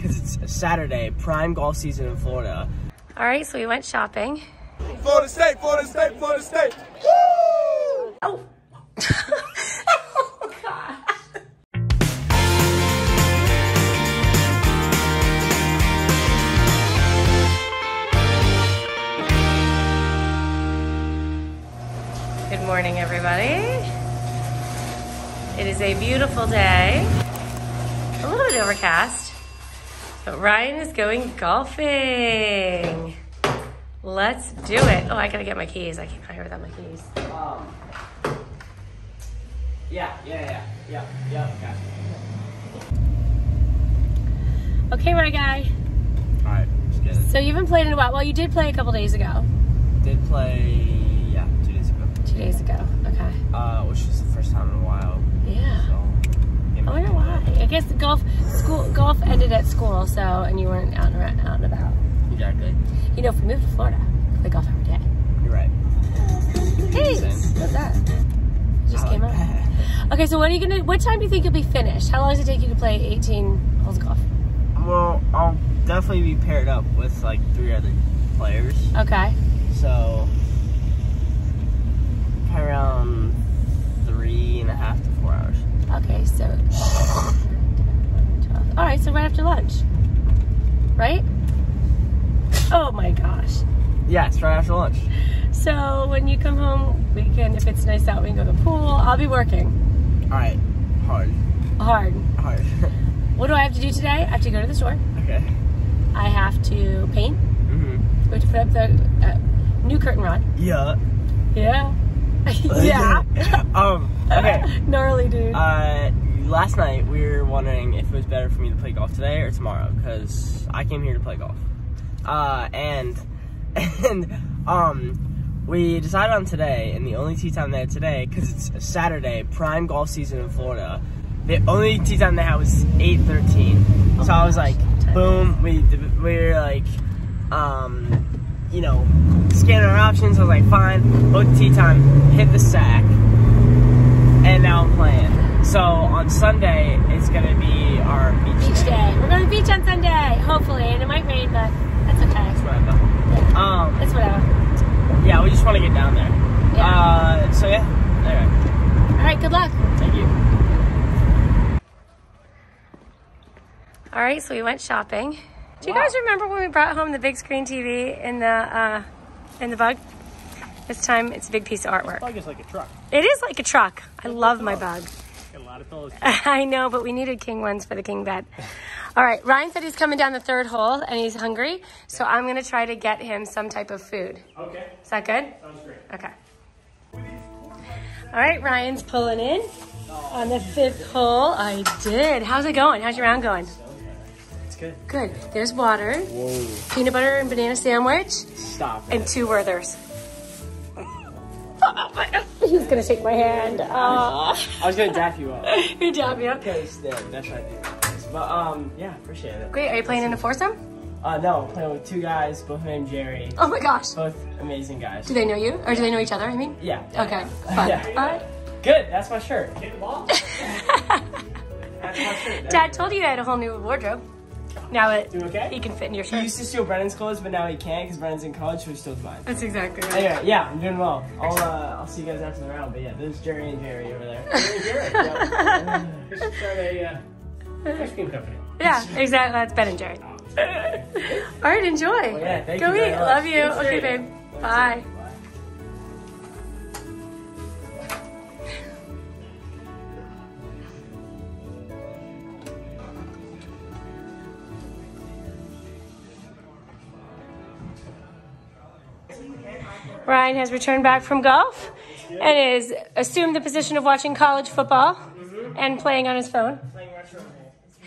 because it's Saturday, prime golf season in Florida. All right, so we went shopping. Florida State, Florida State, Florida State. Oh. oh gosh. Good morning, everybody. It is a beautiful day. A little bit overcast, but Ryan is going golfing. Let's do it. Oh, I gotta get my keys. I can't here without my keys. Um, yeah, yeah, yeah, yeah, yeah, Okay, my guy. All right, let's get it. So you haven't played in a while. Well, you did play a couple days ago. Did play, yeah, two days ago, Two days ago. Okay. uh, which was the first time in a while. Yeah. So, I wonder why. I guess the golf school golf ended at school, so and you weren't out and around, out and about. Exactly. You know, if we moved to Florida, we play golf every day. You're right. Hey, what's that? Just I came like. Okay, so what are you gonna? What time do you think you'll be finished? How long does it take you to play 18 holes of golf? Well, I'll definitely be paired up with like three other players. Okay. So, around three and a half to four hours. Okay, so. 12. All right, so right after lunch, right? Oh my gosh. Yes, right after lunch. So when you come home, we can, if it's nice out, we can go to the pool. I'll be working All right, hard, hard. hard. What do I have to do today? I have to go to the store. okay. I have to paint. Mm-hmm. We have to put up the uh, new curtain rod. Yeah. Yeah. yeah. um. Okay. Gnarly, dude. Uh, last night we were wondering if it was better for me to play golf today or tomorrow because I came here to play golf. Uh, and and um, we decided on today, and the only tee time they had today because it's Saturday, prime golf season in Florida. The only tee time they had was eight thirteen. so I was like, boom. We we were like, um, you know, scanning our options. I was like, fine, book tee time, hit the sack and now I'm playing. So on Sunday, it's gonna be our beach, beach day. We're going to beach on Sunday, hopefully, and it might rain, but that's okay. That's what I thought. Um, It's whatever. yeah, we just want to get down there. Yeah. Uh, so yeah. Anyway, All right, good luck. thank you. All right, so we went shopping. Do you guys remember when we brought home the big screen TV in the uh, in the bug? This time it's a big piece of artwork. Bug is like a truck. It is like a truck. I love my bug. A lot of pillows. I know, but we needed king ones for the king bed. All right, Ryan said he's coming down the third hole and he's hungry, so I'm gonna try to get him some type of food. Okay, Is that good? sounds great. Okay. All right, Ryan's pulling in on the fifth hole. I did. How's it going? How's your round going? It's good. Good. There's water, Whoa. peanut butter and banana sandwich, Stop. it. and two Werthers. He's gonna shake my hand. Oh, I was gonna dap you up. good job, yeah. Because yeah, that's what I do. But um, yeah, appreciate it. Great. Are you playing in a foursome? Uh, no, I'm playing with two guys, both named Jerry. Oh my gosh. Both amazing guys. Do they know you, or do they know each other? I mean. Yeah. Okay. Fun. Yeah. All right. Good. That's my shirt. Hit the ball. That's my shirt. Dad told you I had a whole new wardrobe. Now it Doing okay? he can fit in your shirt. He used to steal Brennan's clothes, but now he can't because Brennan's in college, so he steals mine. That's exactly right. Anyway, yeah, I'm doing well. I'll uh, I'll see you guys after the round. But yeah, there's Jerry and Jerry over there. Jerry, We should start a uh, ice cream company. Yeah, exactly. That's Ben and Jerry. All right, enjoy. yeah, thank Go you very eat. Love you. Thanks, Okay, babe. Bye. Ryan has returned back from golf and is assumed the position of watching college football and playing on his phone.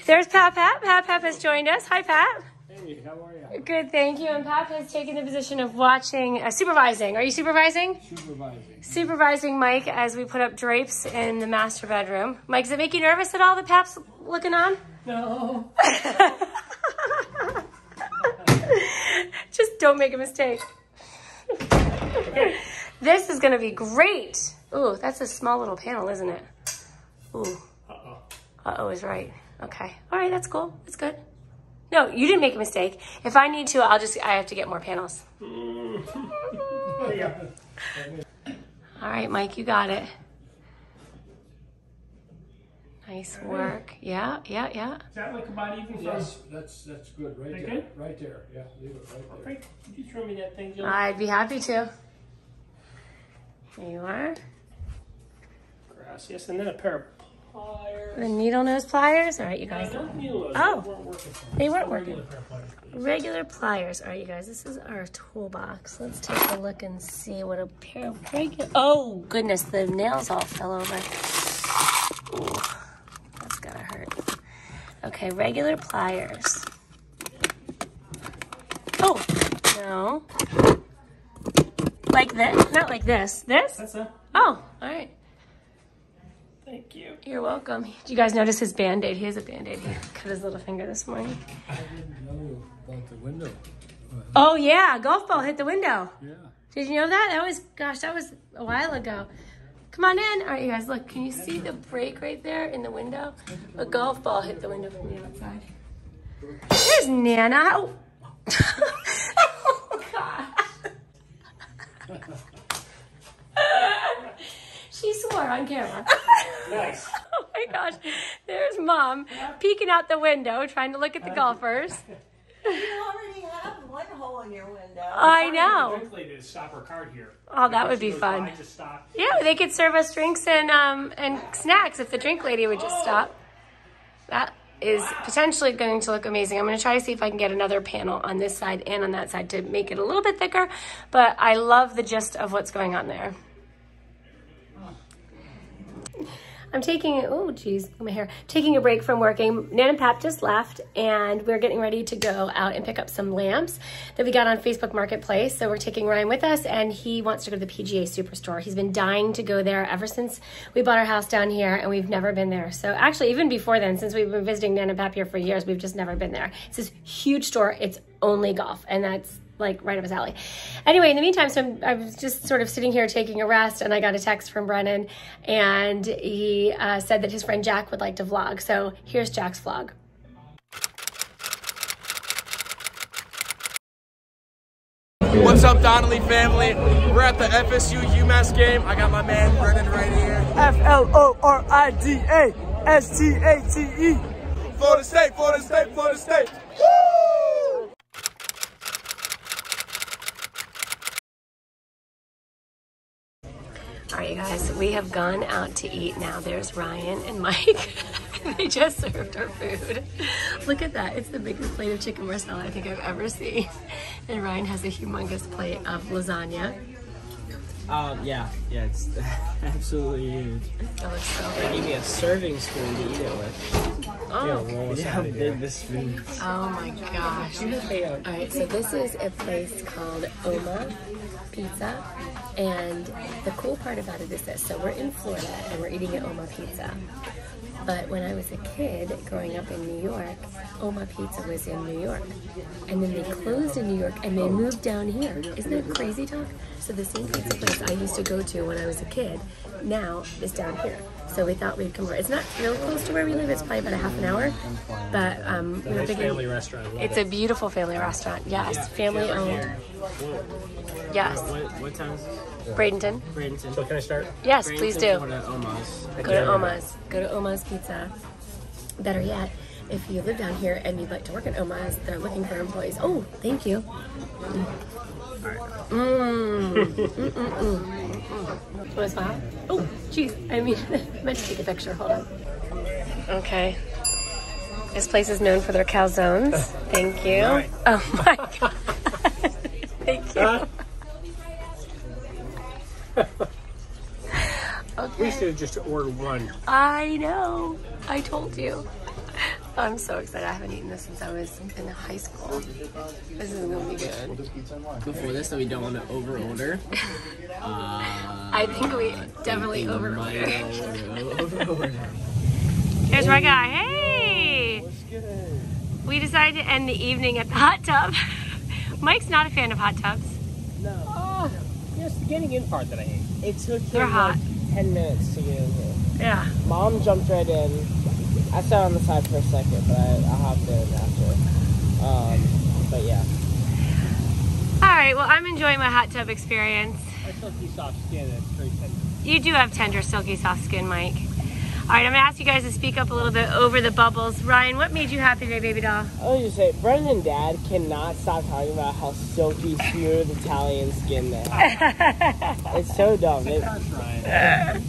There's Pat Pat. Pat Pat has joined us. Hi, Pat. Hey, how are you? Good, thank you. And Pat has taken the position of watching, uh, supervising. Are you supervising? Supervising. Supervising Mike as we put up drapes in the master bedroom. Mike, does it make you nervous at all that Pap's looking on? No. Just don't make a mistake. this is gonna be great. Ooh, that's a small little panel, isn't it? Ooh. Uh-oh. Uh-oh is right. Okay. All right, that's cool. That's good. No, you didn't make a mistake. If I need to, I'll just, I have to get more panels. Mm. All right, Mike, you got it. Nice work. Yeah, yeah, yeah. Is that like about even? for- Yes, that's, that's good, right That there, good? right there, yeah, leave it right there. Frank, could you throw me that thing, Jill? I'd be happy to. There you are. Grass, yes, and then a pair of pliers. The needle nose pliers. All right, you guys. Don't needle. Oh. They weren't working. They weren't working. regular pair of pliers, please. Regular pliers. All right, you guys, this is our toolbox. Let's take a look and see what a pair of regular. Oh, goodness, the nails all fell over. Ooh, that's gotta hurt. Okay, regular pliers. Oh, no. Like this? Not like this. This? That's a. Oh, all right. Thank you. You're welcome. Did you guys notice his band aid? He has a band aid. He cut his little finger this morning. I didn't know about the window. Oh, yeah, golf ball hit the window. Yeah. Did you know that? That was, gosh, that was a while ago. Come on in. All right, you guys, look. Can you see the break right there in the window? A golf ball hit the window from the outside. There's Nana. Oh, oh gosh. She swore on camera. Nice. Oh my gosh. There's mom peeking out the window trying to look at the golfers. You already have one hole in your window. I know. Eventually, to stop our card here. Oh, that would be fun. by, Just stop. Yeah, they could serve us drinks and um and snacks if the drink lady would just stop. That is potentially going to look amazing. I'm going to try to see if I can get another panel on this side and on that side to make it a little bit thicker, but I love the gist of what's going on there. I'm taking, oh geez, my hair. Taking a break from working. Nan and Pap just left and we're getting ready to go out and pick up some lamps that we got on Facebook Marketplace. So we're taking Ryan with us and he wants to go to the PGA Superstore. He's been dying to go there ever since we bought our house down here and we've never been there. So actually even before then, since we've been visiting Nan and Pap here for years, we've just never been there. It's this huge store. It's only golf and that's like right up his alley. Anyway, in the meantime, so I'm, I was just sort of sitting here taking a rest, and I got a text from Brennan, and he uh, said that his friend Jack would like to vlog. So here's Jack's vlog. What's up, Donnelly family? We're at the FSU UMass game. I got my man Brennan right here. F L O R I D A S T A T E. Florida State, Florida State, Florida State. Woo! All right, you guys, we have gone out to eat now. There's Ryan and Mike. they just served our food. Look at that. It's the biggest plate of chicken marsala I think I've ever seen. And Ryan has a humongous plate of lasagna. Um, yeah, yeah, it's absolutely huge. That looks so They gave me a serving spoon to eat it with. Oh, Look how big this spoon is. oh my gosh. All right, so this is a place called Oma Pizza. And the cool part about it is this. So we're in Florida and we're eating at Oma Pizza. But when I was a kid growing up in New York, Oma Pizza was in New York. And then they closed in New York and they moved down here. Isn't that crazy talk? So the same pizza place I used to go to when I was a kid now is down here. So we thought we'd come over. It's not real close to where we live. It's probably about a half an hour. But um, we were thinking family restaurant. It's it. a beautiful family restaurant. Yes, family owned. Yes, What, what time is it? Bradenton. Bradenton. So can I start? Yes, please do. Go to Oma's. Go to Oma's. Go to Oma's Pizza. Better yet, if you live down here and you'd like to work at Oma's, they're looking for employees. Oh, thank you. Mmm. Mm, mm, mm. Want to smile? Oh, geez. I mean, I meant to take a picture. Hold on. Okay. This place is known for their calzones. Thank you. Oh my god. Thank you. We should have just ordered one. I know. I told you. I'm so excited. I haven't eaten this since I was in high school. This is gonna be good. Before this, so we don't want to over order. Uh, I think we definitely over ordered. order. Here's my guy. Hey! We decided to end the evening at the hot tub. Mike's not a fan of hot tubs. No. Oh, Yes, the getting in part that I hate. It took him They're hot. like 10 minutes to get in here. Yeah. Mom jumped right in. I sat on the side for a second, but I, I hopped in after. Um, but yeah. All right, well, I'm enjoying my hot tub experience. I silky soft skin and it's very tender. You do have tender, silky, soft skin, Mike. All right, I'm gonna ask you guys to speak up a little bit over the bubbles. Ryan, what made you happy today, baby doll? I was just say, Brennan and Dad cannot stop talking about how silky smooth Italian skin they have. it's so dumb. It, Gosh, Ryan.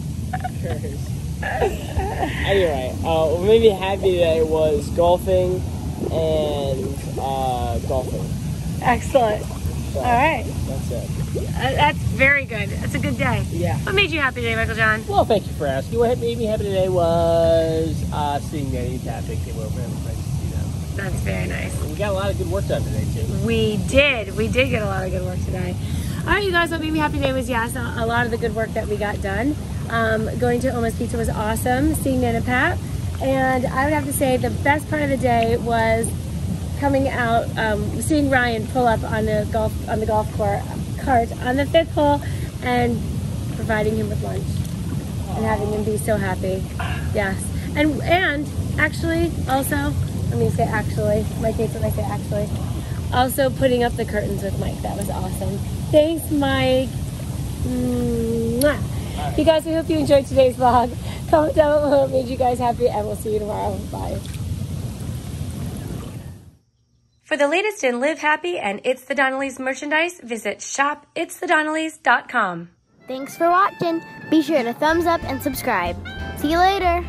anyway, uh, what made me happy today was golfing and uh, golfing. Excellent. So, All right, That's it. uh, that's very good. That's a good day. Yeah. What made you happy today, Michael John? Well, thank you for asking. What made me happy today was uh, seeing Nanny and Taffy came over. It was nice to see them. That's very nice. We got a lot of good work done today, too. We did. We did get a lot of good work today. All right, you guys, what made me happy today was, yes, a, a lot of the good work that we got done. Um, going to Oma's Pizza was awesome, seeing Nana Pat. And I would have to say the best part of the day was coming out, um, seeing Ryan pull up on the golf on the golf court, cart on the fifth hole and providing him with lunch and having him be so happy. Yes. And and actually also, let me say actually, Mike hates when I say actually. Also putting up the curtains with Mike. That was awesome. Thanks, Mike. Mwah. You guys, we hope you enjoyed today's vlog. Comment down below what made you guys happy, and we'll see you tomorrow. Bye. For the latest in Live Happy and It's the Donnellys merchandise, visit shopitsthedonnellys.com. Thanks for watching. Be sure to thumbs up and subscribe. See you later.